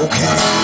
okay.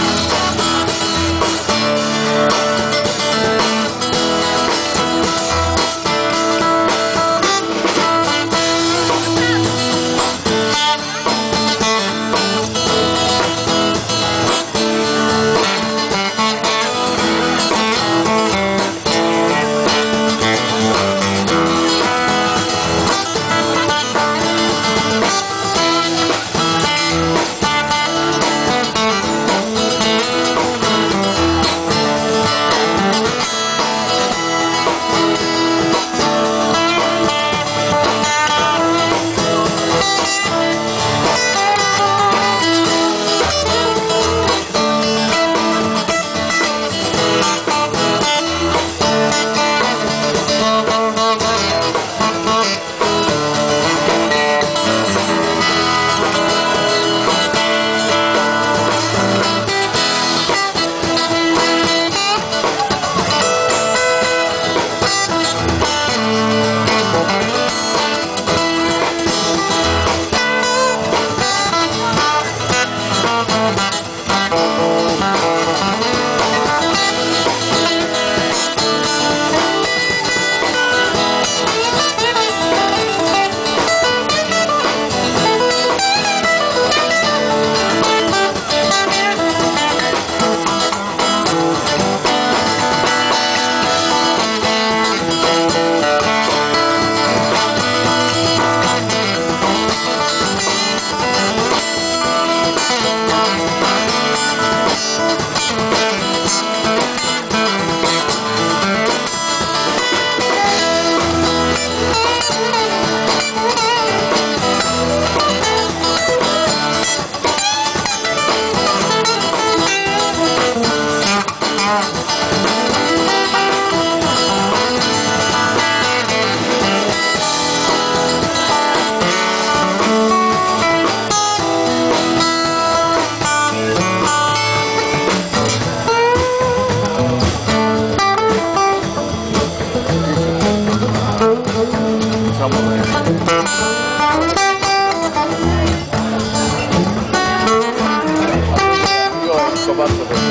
Passa,